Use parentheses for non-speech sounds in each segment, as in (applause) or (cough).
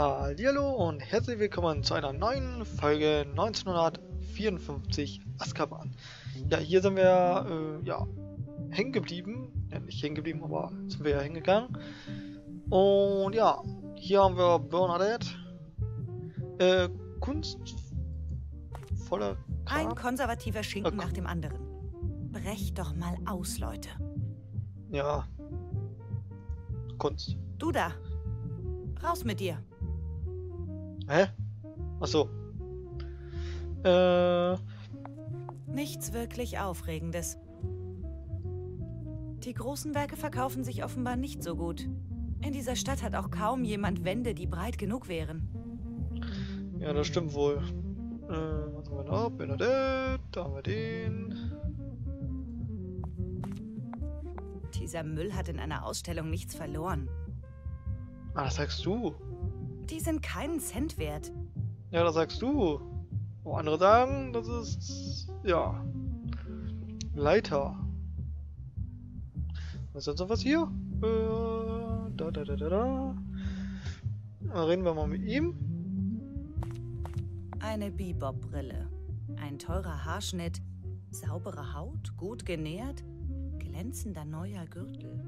Hallo und herzlich willkommen zu einer neuen Folge 1954 Azkaban. Ja, hier sind wir äh, ja hängen geblieben, ja, nicht hängen geblieben, aber sind wir ja hingegangen. Und ja, hier haben wir Bernadette. Äh, kunstvoller Ein konservativer Schinken nach dem anderen. Brecht doch mal aus, Leute. Ja. Kunst. Du da. Raus mit dir. Hä? Achso. Äh. Nichts wirklich Aufregendes. Die großen Werke verkaufen sich offenbar nicht so gut. In dieser Stadt hat auch kaum jemand Wände, die breit genug wären. Ja, das stimmt wohl. Äh, was haben wir noch? Bernadette, da haben wir den. Dieser Müll hat in einer Ausstellung nichts verloren. Ah, das sagst du. Die sind keinen Cent wert. Ja, das sagst du. Wo andere sagen, das ist. Ja. Leiter. Was ist sonst noch was hier? Äh, da, da, da, da, da. Dann reden wir mal mit ihm. Eine Bebop-Brille. Ein teurer Haarschnitt. Saubere Haut, gut genährt. Glänzender neuer Gürtel.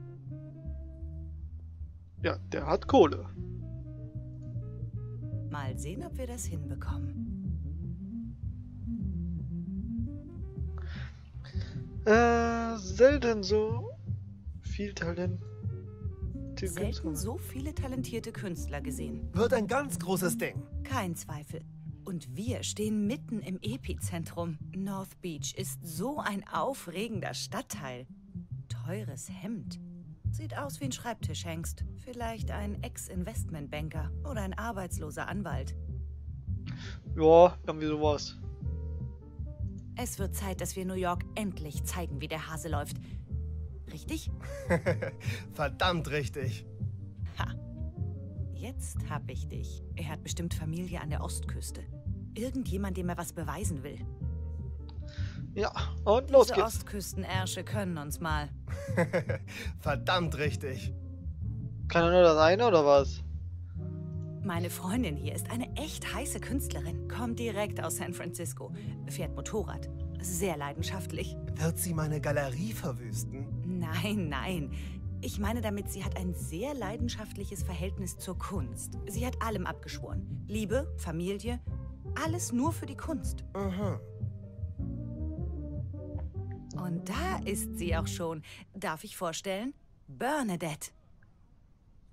Ja, der hat Kohle. Mal sehen, ob wir das hinbekommen. Äh, selten so viel Talent. Die Selten so viele talentierte Künstler gesehen. Wird ein ganz großes Ding. Kein Zweifel. Und wir stehen mitten im Epizentrum. North Beach ist so ein aufregender Stadtteil. Teures Hemd. Sieht aus wie ein Schreibtischhengst. Vielleicht ein Ex-Investmentbanker oder ein arbeitsloser Anwalt. Ja, irgendwie sowas. Es wird Zeit, dass wir New York endlich zeigen, wie der Hase läuft. Richtig? (laughs) Verdammt richtig. Ha. Jetzt hab ich dich. Er hat bestimmt Familie an der Ostküste. Irgendjemand, dem er was beweisen will. Ja, und los Diese geht's. Ostküstenersche können uns mal. (laughs) Verdammt richtig. Kann er nur das eine oder was? Meine Freundin hier ist eine echt heiße Künstlerin. Kommt direkt aus San Francisco. Fährt Motorrad. Sehr leidenschaftlich. Wird sie meine Galerie verwüsten? Nein, nein. Ich meine damit, sie hat ein sehr leidenschaftliches Verhältnis zur Kunst. Sie hat allem abgeschworen. Liebe, Familie, alles nur für die Kunst. Aha. Und da ist sie auch schon. Darf ich vorstellen? Bernadette.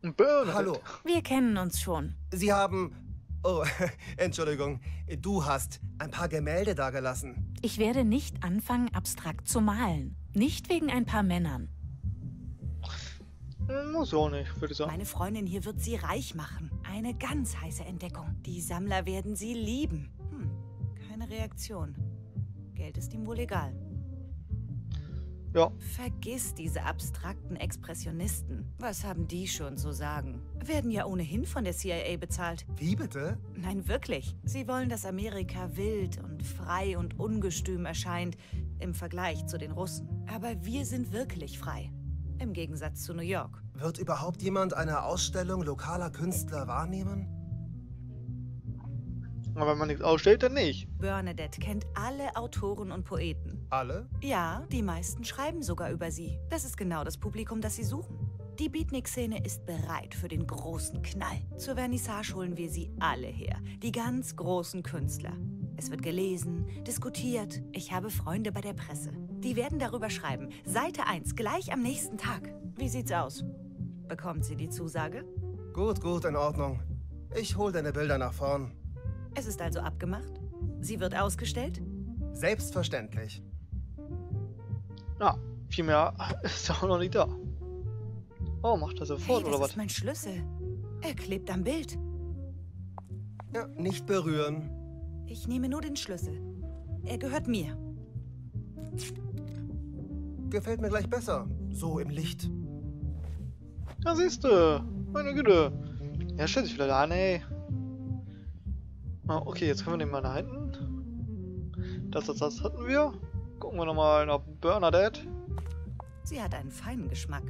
Bernadette. Hallo. Wir kennen uns schon. Sie haben. Oh, (laughs) Entschuldigung. Du hast ein paar Gemälde dagelassen. Ich werde nicht anfangen, abstrakt zu malen. Nicht wegen ein paar Männern. Muss auch nicht, würde ich sagen. Meine Freundin hier wird sie reich machen. Eine ganz heiße Entdeckung. Die Sammler werden sie lieben. Hm, keine Reaktion. Geld ist ihm wohl egal. Ja, Vergiss diese abstrakten Expressionisten. Was haben die schon zu sagen? Werden ja ohnehin von der CIA bezahlt. Wie bitte? Nein, wirklich. Sie wollen, dass Amerika wild und frei und ungestüm erscheint im Vergleich zu den Russen. Aber wir sind wirklich frei. Im Gegensatz zu New York. Wird überhaupt jemand eine Ausstellung lokaler Künstler wahrnehmen? aber wenn man nichts ausstellt, dann nicht. Bernadette kennt alle Autoren und Poeten. Alle? Ja, die meisten schreiben sogar über sie. Das ist genau das Publikum, das sie suchen. Die Beatnik-Szene ist bereit für den großen Knall. Zur Vernissage holen wir sie alle her. Die ganz großen Künstler. Es wird gelesen, diskutiert. Ich habe Freunde bei der Presse. Die werden darüber schreiben. Seite 1, gleich am nächsten Tag. Wie sieht's aus? Bekommt sie die Zusage? Gut, gut, in Ordnung. Ich hol deine Bilder nach vorn. Es ist also abgemacht? Sie wird ausgestellt? Selbstverständlich. Ja, viel mehr (laughs) ist auch noch nicht da. Oh, macht er sofort, hey, das oder ist was? mein Schlüssel. Er klebt am Bild. Ja, nicht berühren. Ich nehme nur den Schlüssel. Er gehört mir. Gefällt mir gleich besser. So im Licht. Ja, siehst du. Meine Güte. Ja, stellt sich wieder da an, ey. Ah, okay, jetzt können wir den mal nach hinten. Das, das, das hatten wir. Gucken wir nochmal nach Bernadette. Sie hat einen feinen Geschmack.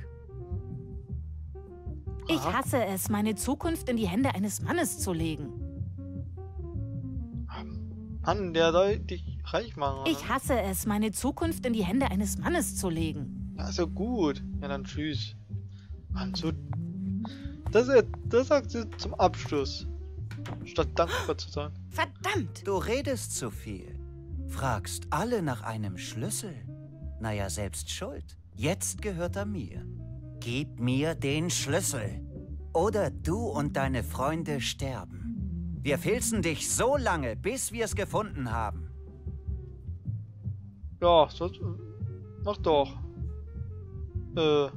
Ich Aha. hasse es, meine Zukunft in die Hände eines Mannes zu legen. Mann, der soll dich reich machen. oder? Ich hasse es, meine Zukunft in die Hände eines Mannes zu legen. Ja gut. Ja, dann tschüss. Mann, so. Das, das sagt sie zum Abschluss. Statt dankbar zu sein. Verdammt! Du redest zu viel. Fragst alle nach einem Schlüssel. Naja, selbst schuld. Jetzt gehört er mir. Gib mir den Schlüssel. Oder du und deine Freunde sterben. Wir filzen dich so lange, bis wir es gefunden haben. Ja, so, mach doch. Äh.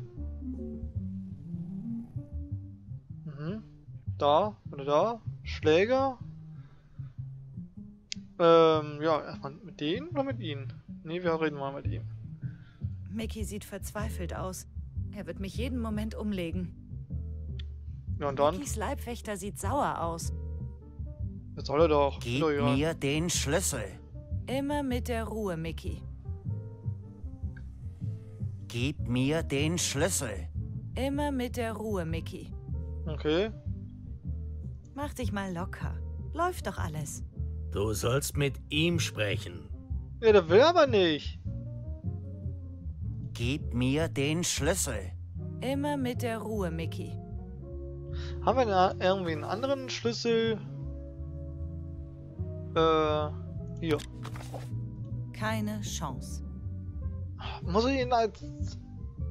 Mhm. Da, oder da. Schläger. Ähm, ja, erstmal mit denen oder mit ihnen? Nee, wir reden mal mit ihm. Mickey sieht verzweifelt aus. Er wird mich jeden Moment umlegen. Ja, und dann? Mickys Leibwächter sieht sauer aus. Jetzt soll er doch. Gib Doch, ja. mir den Schlüssel. Immer mit der Ruhe, Mickey. Gib mir den Schlüssel. Immer mit der Ruhe, Mickey. Okay. Mach dich mal locker. Läuft doch alles. Du sollst mit ihm sprechen. Ja, der will aber nicht. Gib mir den Schlüssel. Immer mit der Ruhe, Mickey. Haben wir da irgendwie einen anderen Schlüssel? Äh, hier. Keine Chance. Muss ich ihn als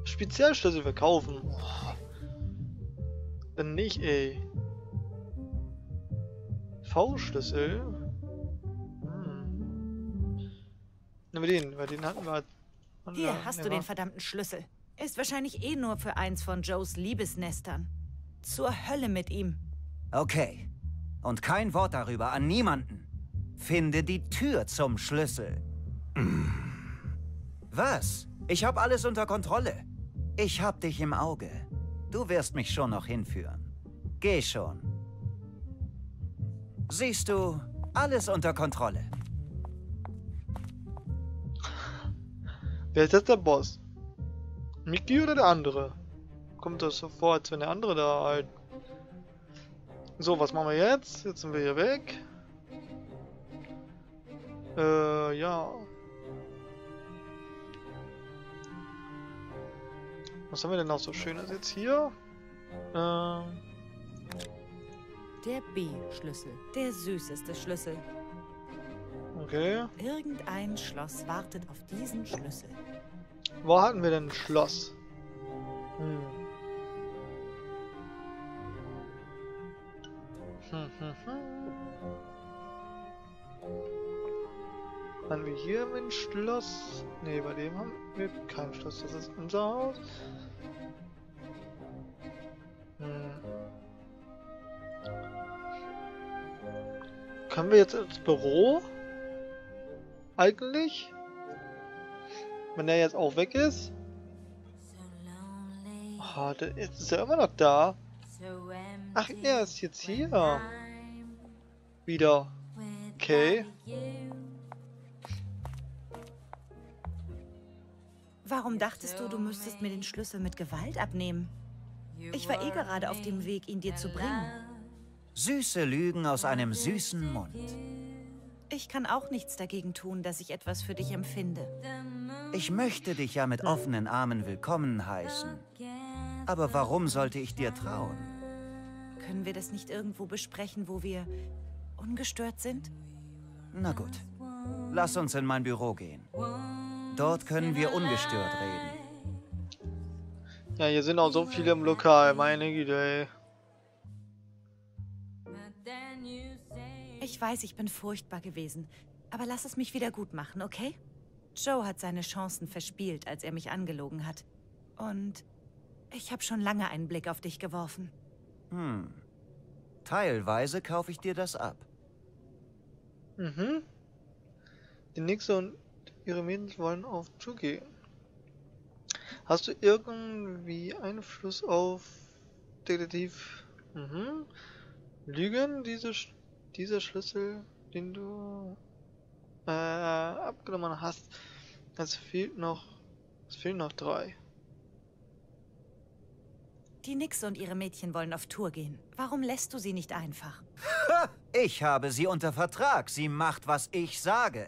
Spezialschlüssel verkaufen? Dann nicht, ey. V-Schlüssel? Nehmen wir den, weil den hatten wir als... Hier Ja, hast du den verdammten Schlüssel. Ist wahrscheinlich eh nur für eins von Joes Liebesnestern. Zur Hölle mit ihm. Okay. Und kein Wort darüber an niemanden. Finde die Tür zum Schlüssel. Was? Ich hab alles unter Kontrolle. Ich hab dich im Auge. Du wirst mich schon noch hinführen. Geh schon. Siehst du, alles unter Kontrolle. Wer ist jetzt der Boss? Mickey oder der andere? Kommt das so vor, als wenn der andere da halt... So, was machen wir jetzt? Jetzt sind wir hier weg. Äh, ja. Was haben wir denn noch so Schönes jetzt hier? Ähm, Der B-Schlüssel. Der süßeste Schlüssel. Okay. Irgendein Schloss wartet auf diesen Schlüssel. Wo hatten wir denn ein Schloss? Hm. Hm, hm, hm. Haben wir hier ein Schloss? Ne, bei dem haben wir kein Schloss. Das ist unser Haus. Hm. Können wir jetzt ins Büro? Eigentlich? Wenn der jetzt auch weg ist? Oh, der, jetzt ist er immer noch da. Ach, er ist jetzt hier. Wieder. Okay. Warum dachtest du, du müsstest mir den Schlüssel mit Gewalt abnehmen? Ich war eh gerade auf dem Weg, ihn dir zu bringen. Süße Lügen aus einem süßen Mund. Ich kann auch nichts dagegen tun, dass ich etwas für dich empfinde. Ich möchte dich ja mit offenen Armen willkommen heißen. Aber warum sollte ich dir trauen? Können wir das nicht irgendwo besprechen, wo wir ungestört sind? Na gut, lass uns in mein Büro gehen. Dort können wir ungestört reden. Ja, hier sind auch so viele im Lokal. Meine Güte, ey. Ich weiß, ich bin furchtbar gewesen, aber lass es mich wieder gut machen, okay? Joe hat seine Chancen verspielt, als er mich angelogen hat. Und ich habe schon lange einen Blick auf dich geworfen. Hm. Teilweise kaufe ich dir das ab. Mhm. Die Nixe und ihre Mädels wollen auf Tour gehen. Hast du irgendwie Einfluss auf Detektiv? Mhm. Lügen, diese, Sch- dieser Schlüssel, den du äh, abgenommen hast. Es fehlt noch. Es fehlen noch drei. Die Nix und ihre Mädchen wollen auf Tour gehen. Warum lässt du sie nicht einfach? Ich habe sie unter Vertrag. Sie macht, was ich sage.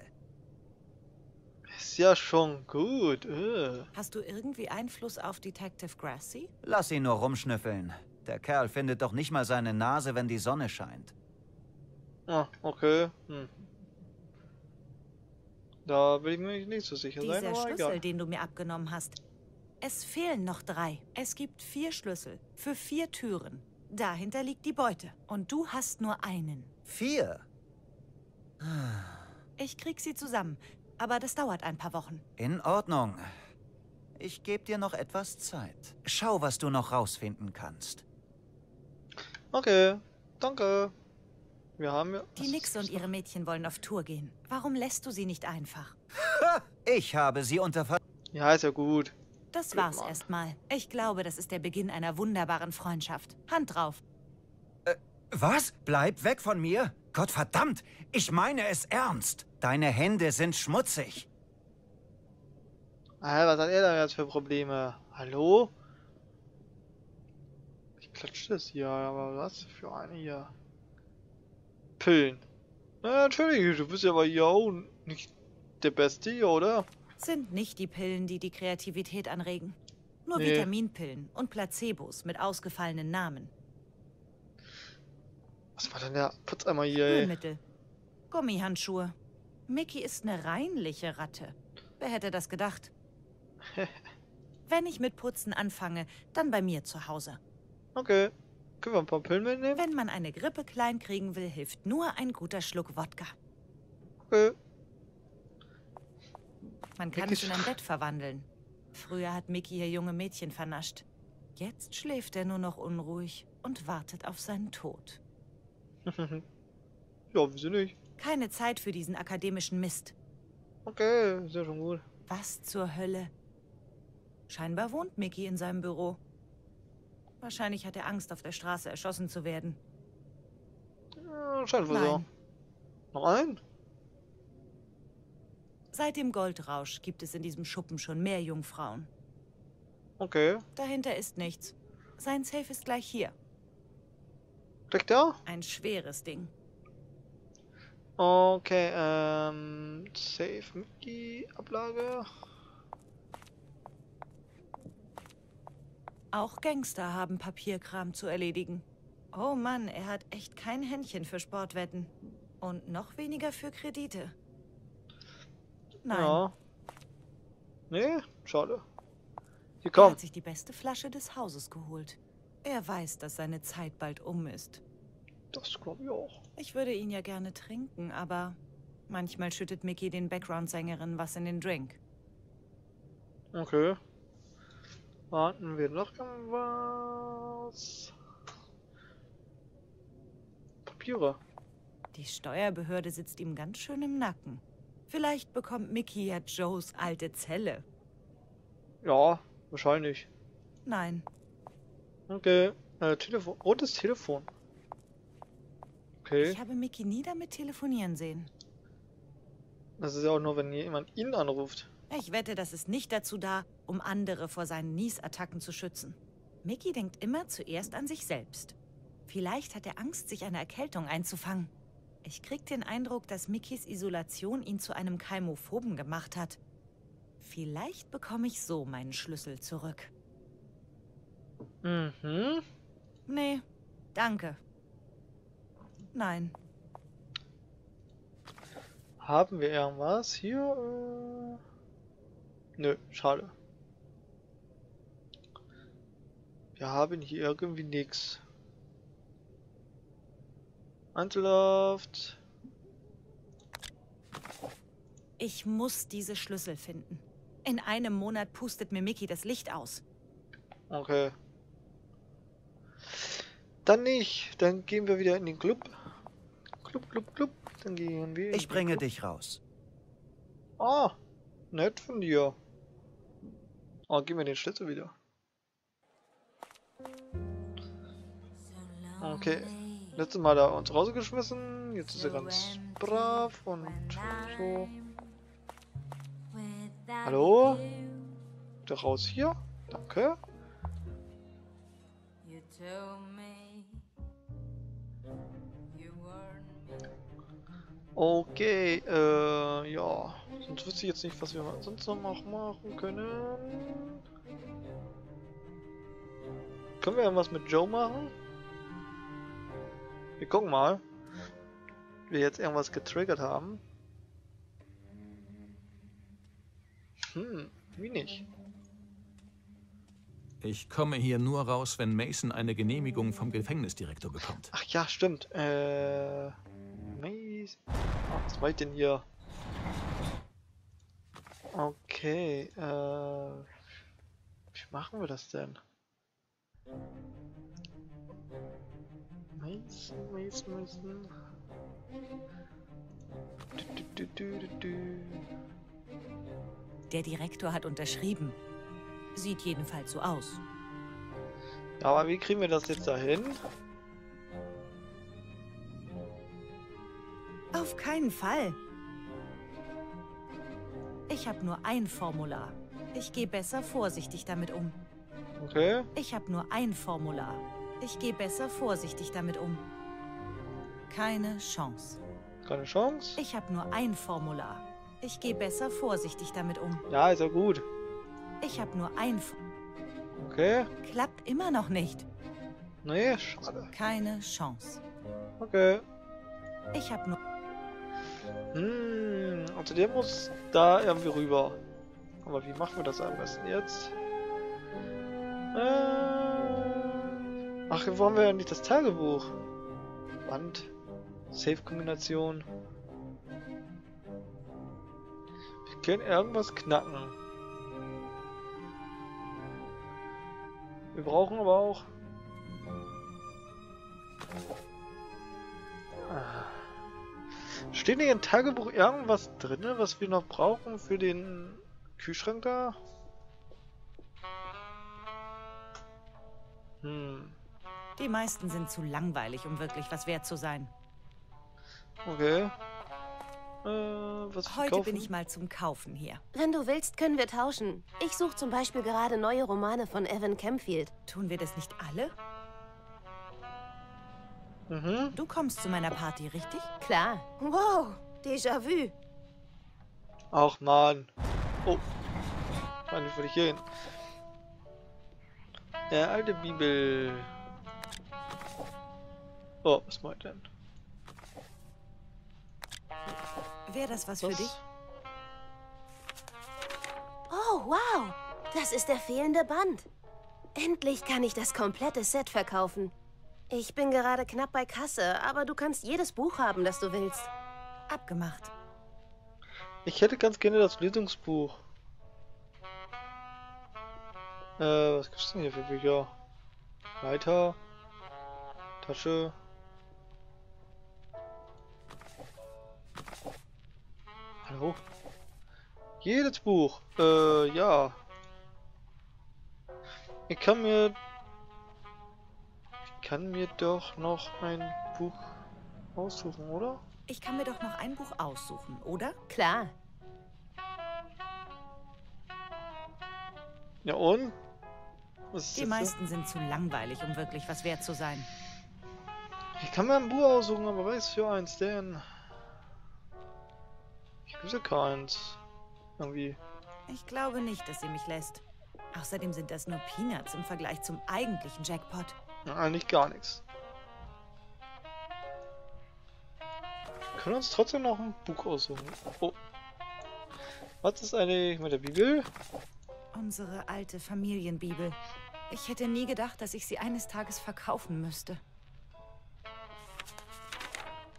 Ist ja schon gut. Äh. Hast du irgendwie Einfluss auf Detective Grassy? Lass ihn nur rumschnüffeln. Der Kerl findet doch nicht mal seine Nase, wenn die Sonne scheint. Ah, okay. Hm. Da bin ich mir nicht so sicher sein, Dieser Schlüssel, egal. den du mir abgenommen hast. Es fehlen noch drei. Es gibt vier Schlüssel für vier Türen. Dahinter liegt die Beute. Und du hast nur einen. Vier. Ich krieg sie zusammen. Aber das dauert ein paar Wochen. In Ordnung. Ich gebe dir noch etwas Zeit. Schau, was du noch rausfinden kannst. Okay, danke. Wir haben ja... Die Nix und ihre Mädchen wollen auf Tour gehen. Warum lässt du sie nicht einfach? Ich habe sie unter Vertrag. Ja, ist ja gut. Das Blöd, war's erstmal. Ich glaube, das ist der Beginn einer wunderbaren Freundschaft. Hand drauf. Was? Bleib weg von mir? Gott verdammt! Ich meine es ernst. Deine Hände sind schmutzig. Ah, was hat er da jetzt für Probleme? Hallo? Ich klatsche das hier, aber was für eine hier? Pillen. Na, natürlich, du bist ja aber hier auch nicht der Beste hier, oder? Sind nicht die Pillen, die die Kreativität anregen. Nur Nee. Vitaminpillen und Placebos mit ausgefallenen Namen. Was war denn der Putzeimer hier, ey? Ölmittel. Gummihandschuhe. Mickey ist eine reinliche Ratte. Wer hätte das gedacht? (laughs) Wenn ich mit Putzen anfange, dann bei mir zu Hause. Okay. Können wir ein paar Pillen mitnehmen? Wenn man eine Grippe klein kriegen will, hilft nur ein guter Schluck Wodka. Okay. Man kann Mickey es in ein Bett verwandeln. Früher hat Mickey hier junge Mädchen vernascht. Jetzt schläft er nur noch unruhig und wartet auf seinen Tod. (laughs) ja, wieso nicht? Keine Zeit für diesen akademischen Mist. Okay, ist ja schon gut. Was zur Hölle? Scheinbar wohnt Mickey in seinem Büro. Wahrscheinlich hat er Angst, auf der Straße erschossen zu werden. Ja, scheint wohl so. Noch ein? Seit dem Goldrausch gibt es in diesem Schuppen schon mehr Jungfrauen. Okay. Dahinter ist nichts. Sein Safe ist gleich hier. Steckt da? Ein schweres Ding. Okay, ähm, Save Mickey Ablage. Auch Gangster haben Papierkram zu erledigen. Oh Mann, er hat echt kein Händchen für Sportwetten. Und noch weniger für Kredite. Nein, Ja. Nee, schade. Hier er komm. hat sich die beste Flasche des Hauses geholt. Er weiß, dass seine Zeit bald um ist. Das glaube ich auch. Ich würde ihn ja gerne trinken, aber manchmal schüttet Mickey den Background-Sängerinnen was in den Drink. Okay. Warten wir noch irgendwas? Papiere. Die Steuerbehörde sitzt ihm ganz schön im Nacken. Vielleicht bekommt Mickey ja Joes alte Zelle. Ja, wahrscheinlich. Nein, Okay. Äh, Telefon. Rotes Telefon. Okay. ich habe Mickey nie damit telefonieren sehen. Das ist ja auch nur, wenn jemand ihn anruft. Ich wette, das ist nicht dazu da, um andere vor seinen Niesattacken zu schützen. Mickey denkt immer zuerst an sich selbst. Vielleicht hat er Angst, sich eine Erkältung einzufangen. Ich krieg den Eindruck, dass Mickys Isolation ihn zu einem Keimophoben gemacht hat. Vielleicht bekomme ich so meinen Schlüssel zurück. Mhm. Nee, danke. Nein, Haben wir irgendwas hier? Nö, schade. Wir haben hier irgendwie nichts. Einzelhaft. ich muss diese Schlüssel finden. In einem Monat pustet mir Mickey das Licht aus. Okay. Dann nicht. Dann gehen wir wieder in den Club. Club, Club, Club. Dann gehen wir. in Ich den bringe Club. dich raus. Ah, nett von dir. Oh, gib mir den Schlüssel wieder. Okay. Letztes Mal da uns rausgeschmissen. Jetzt ist er ganz brav und so. Hallo? Da raus hier. Danke. Okay, äh, ja. Sonst wüsste ich jetzt nicht, was wir sonst noch machen können. Können wir irgendwas mit Joe machen? Wir gucken mal. Wir jetzt irgendwas getriggert haben. Hm, wie nicht? Ich komme hier nur raus, wenn Mason eine Genehmigung vom Gefängnisdirektor bekommt. Ach ja, stimmt. Äh. Mace. Ah, was war ich denn hier? Okay, äh. Wie machen wir das denn? Mason, Mason, Mason. Du, du, du, du, du. Der Direktor hat unterschrieben. Sieht jedenfalls so aus. Ja, aber wie kriegen wir das jetzt dahin? Auf keinen Fall. Ich habe nur ein Formular. Ich gehe besser vorsichtig damit um. Okay. Ich habe nur ein Formular. Ich gehe besser vorsichtig damit um. Keine Chance. Keine Chance? Ich habe nur ein Formular. Ich gehe besser vorsichtig damit um. Ja, ist ja gut. Ich habe nur ein... F Okay. Klappt immer noch nicht. Nee, schade. Keine Chance. Okay. Ich habe nur... Hm, also der muss da irgendwie rüber. Aber wie machen wir das am besten jetzt? Äh, ach, wo haben wir ja nicht das Tagebuch? Band. Safe-Kombination. Wir können irgendwas knacken. Wir brauchen aber auch... Steht in Ihrem Tagebuch irgendwas drin, was wir noch brauchen für den Kühlschrank da? Hm, Die meisten sind zu langweilig, um wirklich was wert zu sein. okay. Äh, was Heute kaufen? bin ich mal zum Kaufen hier. Wenn du willst, können wir tauschen. Ich suche zum Beispiel gerade neue Romane von Evan Campfield. Tun wir das nicht alle? Mhm. Du kommst zu meiner Party, richtig? Klar. Wow, Déjà-vu. Ach man. Oh. Mann, wie würde ich hier hin? Der alte Bibel. Oh, was meint denn? Wäre das was für Was? dich? Oh, wow. Das ist der fehlende Band. Endlich kann ich das komplette Set verkaufen. Ich bin gerade knapp bei Kasse, aber du kannst jedes Buch haben, das du willst. Abgemacht. Ich hätte ganz gerne das Lösungsbuch. Äh, was gibt's denn hier für Bücher? Leiter. Tasche. Hallo? Jedes Buch. Äh, ja. Ich kann mir... Ich kann mir doch noch ein Buch aussuchen, oder? Ich kann mir doch noch ein Buch aussuchen, oder? Klar. Ja und? Was ist Die meisten sind zu langweilig, um wirklich was wert zu sein. so? Ich kann mir ein Buch aussuchen, aber was für eins denn? Ich wüsste keins. Irgendwie. Ich glaube nicht, dass sie mich lässt. Außerdem sind das nur Peanuts im Vergleich zum eigentlichen Jackpot. Eigentlich gar nichts. Wir können uns trotzdem noch ein Buch aussuchen. Oh. Was ist eigentlich mit der Bibel? Unsere alte Familienbibel. Ich hätte nie gedacht, dass ich sie eines Tages verkaufen müsste.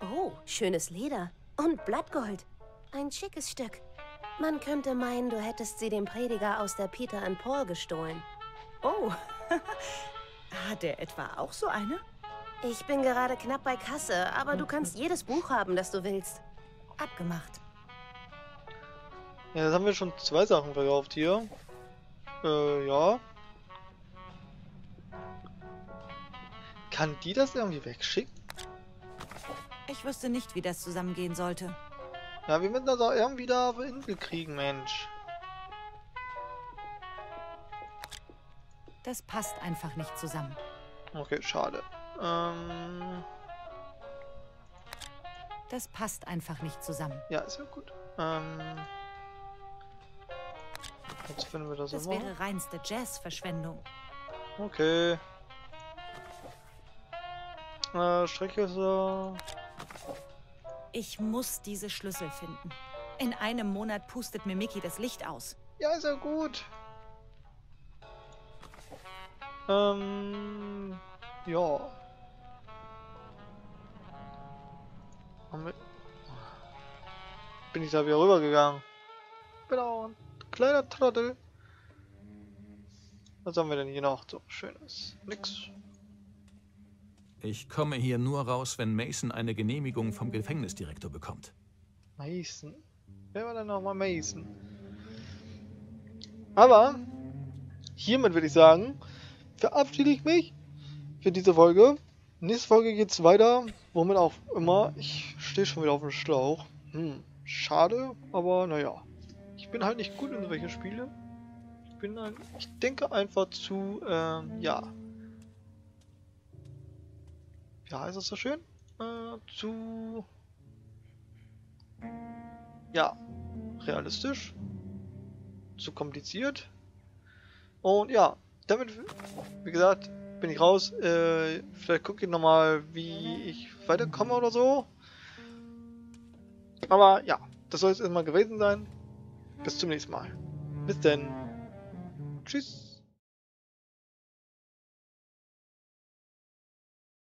Oh, schönes Leder. Und Blattgold. Ein schickes Stück. Man könnte meinen, du hättest sie dem Prediger aus der Peter and Paul gestohlen. Oh, (laughs) (laughs) hat er etwa auch so eine? Ich bin gerade knapp bei Kasse, aber du kannst jedes Buch haben, das du willst. Abgemacht. Ja, jetzt haben wir schon zwei Sachen verkauft hier. Äh, ja. Kann die das irgendwie wegschicken? Ich wüsste nicht, wie das zusammengehen sollte. Ja, wir müssen das auch irgendwie da auf Insel kriegen, Mensch. Das passt einfach nicht zusammen. Okay, schade. Ähm, Das passt einfach nicht zusammen. ja, ist ja gut. Ähm, jetzt finden wir das, Das immer. wäre reinste Jazz-Verschwendung. Okay. Äh, Strecke so. Ich muss diese Schlüssel finden. In einem Monat pustet mir Mickey das Licht aus. Ja, ist ja gut. Ähm, ja. Haben wir- Bin ich da wieder rübergegangen? Genau, ein kleiner Trottel. Was haben wir denn hier noch so schönes? Nix. Ich komme hier nur raus, wenn Mason eine Genehmigung vom Gefängnisdirektor bekommt. Mason? Wer war denn nochmal Mason? Aber, hiermit würde ich sagen, verabschiede ich mich für diese Folge. Nächste Folge geht's weiter, womit auch immer. Ich stehe schon wieder auf dem Schlauch. Hm, schade, aber naja. Ich bin halt nicht gut in solche Spiele. Ich bin ein, ich denke einfach zu, ähm, ja. Wie heißt das so schön? Äh, zu ja, realistisch, zu kompliziert. Und ja, damit, wie gesagt, bin ich raus. Äh, vielleicht gucke ich nochmal, wie ich weiterkomme oder so. Aber ja, das soll es erstmal gewesen sein. Bis zum nächsten Mal. Bis denn. Tschüss.